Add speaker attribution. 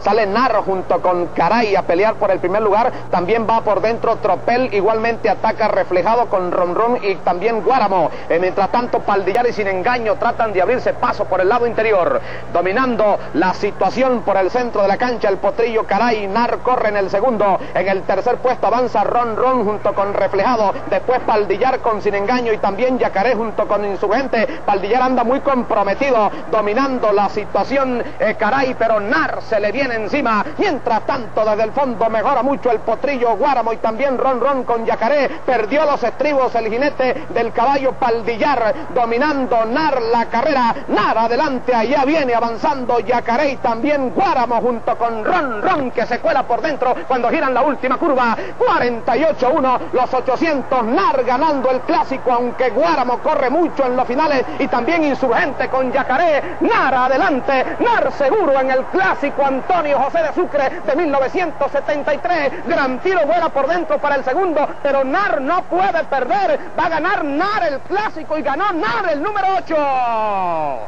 Speaker 1: Sale Narro junto con Caray a pelear por el primer lugar. También va por dentro Tropel. Igualmente ataca reflejado con Ron y también Guáramo. Eh, mientras tanto, Paldillar y sin engaño tratan de abrirse paso por el lado interior. Dominando la situación por el centro de la cancha. El potrillo Caray. Nar corre en el segundo. En el tercer puesto avanza Ron Ron junto con reflejado. Después Paldillar con sin engaño y también Yacaré junto con insurgente. Paldillar anda muy comprometido. Dominando la situación eh, Caray, pero Nar se le viene encima. Mientras tanto, desde el fondo mejora mucho el potrillo Guáramo y también Ron Ron con Yacaré. Perdió los estribos el jinete del caballo Paldillar, dominando Nar la carrera. Nar adelante, allá viene avanzando Yacaré y también Guáramo junto con Ron Ron que se cuela por dentro cuando giran la última curva. 48-1, los 800 Nar ganando el clásico, aunque Guáramo corre mucho en los finales y también insurgente con Yacaré. Nar adelante, Nar seguro en el clásico. Antonio José de Sucre de 1973. Gran tiro vuela por dentro para el segundo, pero Nar no puede perder. Va a ganar Nar el clásico y ganó Nar el número 8.